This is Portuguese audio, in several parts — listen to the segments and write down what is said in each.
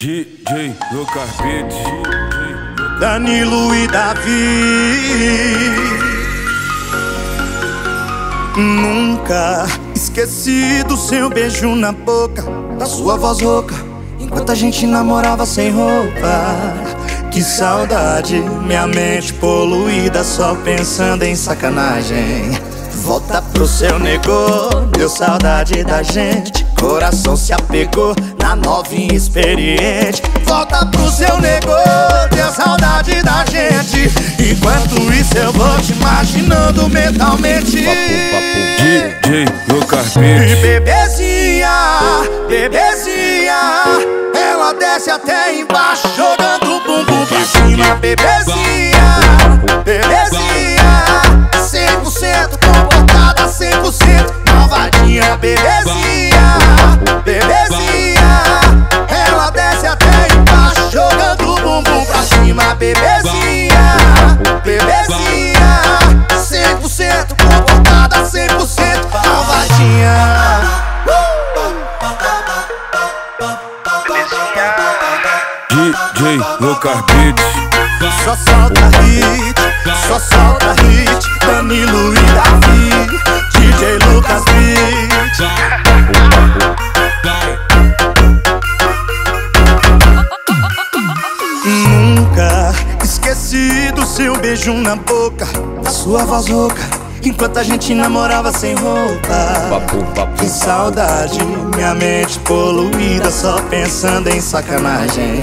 DJ Lucas Beats, Danilo e Davi. Nunca esqueci do seu beijo na boca, da sua voz rouca, enquanto a gente namorava sem roupa. Que saudade, minha mente poluída, só pensando em sacanagem. Volta pro seu negô, deu saudade da gente. Coração se apegou na novinha experiente. Volta pro seu negô, deu saudade da gente. Enquanto isso eu vou te imaginando mentalmente. DJ Lucas E bebezinha, bebezinha, ela desce até embaixo, jogando o bumbum pra cima. Bebezinha, Bebezinha, bebezinha, 100% comportada, 100% malvadinha. DJ Lucas Beats, Só solta hit, só solta hit Danilo e Davi DJ Lucas Beat Nunca esqueci do seu beijo na boca sua voz rouca Enquanto a gente namorava sem roupa papo, papo, que saudade, minha mente poluída só pensando em sacanagem.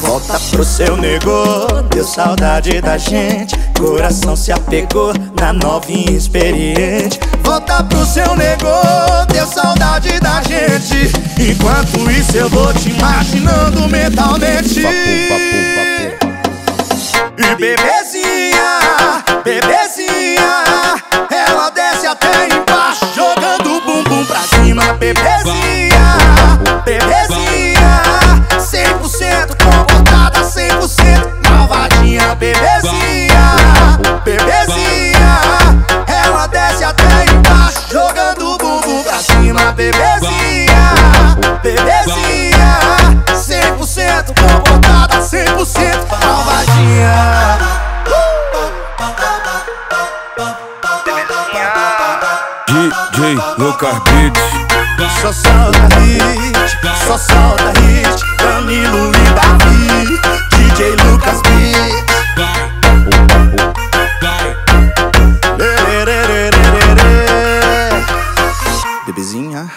Volta pro seu negô, deu saudade da gente. Coração se apegou na novinha experiente. Volta pro seu negô, deu saudade da gente. Enquanto isso eu vou te imaginando mentalmente. papo, E bebezinha, bebezinha, ela desce até embaixo, jogando o bumbum pra cima. Bebezinha, bebezinha, 100% comportada, 100% malvadinha. Bebezinha, bebezinha, ela desce até embaixo, jogando o bumbum pra cima. Bebezinha, bebezinha, 100% comportada, 100% DJ Lucas Beats Só solta hit, só solta hit. Danilo e Davi, DJ Lucas Beats Bebezinha.